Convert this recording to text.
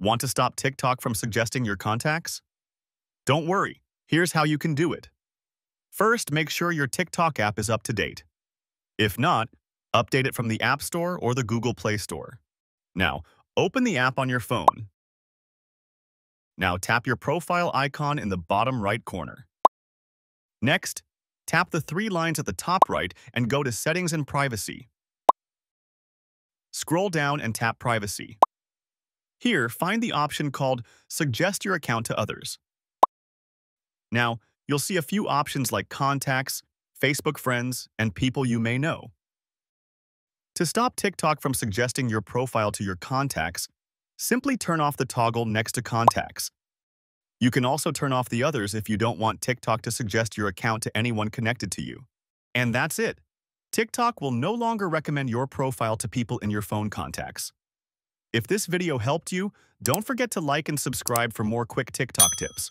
Want to stop TikTok from suggesting your contacts? Don't worry, here's how you can do it. First, make sure your TikTok app is up to date. If not, update it from the App Store or the Google Play Store. Now, open the app on your phone. Now tap your profile icon in the bottom right corner. Next, tap the three lines at the top right and go to Settings and Privacy. Scroll down and tap Privacy. Here, find the option called Suggest your account to others. Now, you'll see a few options like Contacts, Facebook Friends, and People you may know. To stop TikTok from suggesting your profile to your contacts, simply turn off the toggle next to Contacts. You can also turn off the others if you don't want TikTok to suggest your account to anyone connected to you. And that's it. TikTok will no longer recommend your profile to people in your phone contacts. If this video helped you, don't forget to like and subscribe for more quick TikTok tips.